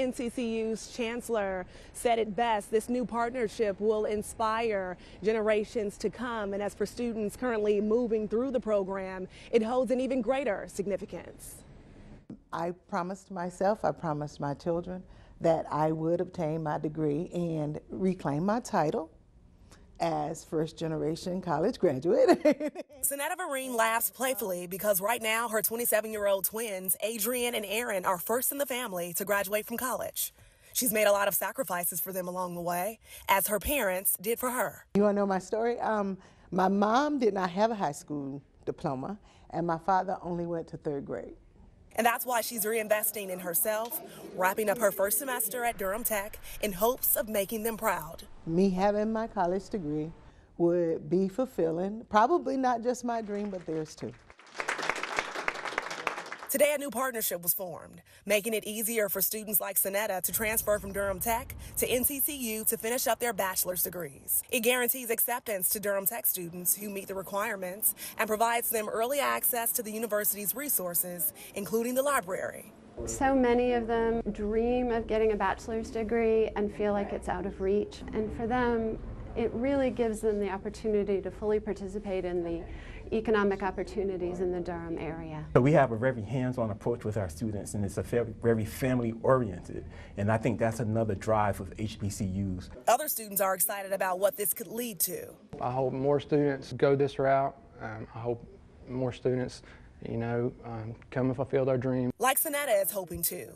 NCCU's chancellor said it best this new partnership will inspire generations to come. And as for students currently moving through the program, it holds an even greater significance. I promised myself, I promised my children that I would obtain my degree and reclaim my title as first generation college graduate. Sonetta Vereen laughs playfully because right now her 27 year old twins, Adrian and Aaron, are first in the family to graduate from college. She's made a lot of sacrifices for them along the way, as her parents did for her. you want to know my story? Um, my mom did not have a high school diploma, and my father only went to third grade. And that's why she's reinvesting in herself, wrapping up her first semester at Durham Tech in hopes of making them proud. Me having my college degree would be fulfilling, probably not just my dream, but theirs too. Today, a new partnership was formed, making it easier for students like Sonetta to transfer from Durham Tech to NCCU to finish up their bachelor's degrees. It guarantees acceptance to Durham Tech students who meet the requirements and provides them early access to the university's resources, including the library. So many of them dream of getting a bachelor's degree and feel like it's out of reach. And for them, it really gives them the opportunity to fully participate in the economic opportunities in the Durham area. So we have a very hands-on approach with our students, and it's a very, very family-oriented. And I think that's another drive of HBCUs. Other students are excited about what this could lead to. I hope more students go this route. Um, I hope more students, you know, um, come and fulfill their dream. Like Sonetta is hoping to.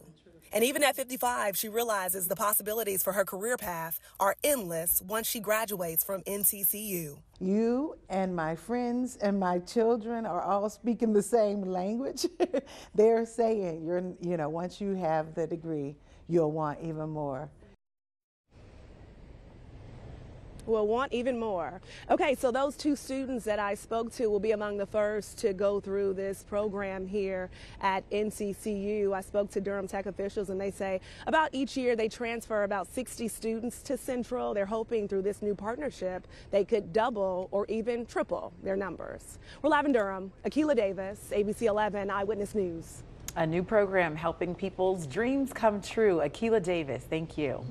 And even at 55, she realizes the possibilities for her career path are endless once she graduates from NCCU. You and my friends and my children are all speaking the same language. They're saying you're, you know, once you have the degree, you'll want even more. Will want even more. Okay, so those two students that I spoke to will be among the first to go through this program here at NCCU. I spoke to Durham Tech officials and they say about each year they transfer about 60 students to Central. They're hoping through this new partnership they could double or even triple their numbers. We're live in Durham. Akilah Davis, ABC 11 Eyewitness News. A new program helping people's dreams come true. Akilah Davis, thank you.